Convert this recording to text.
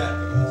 certo.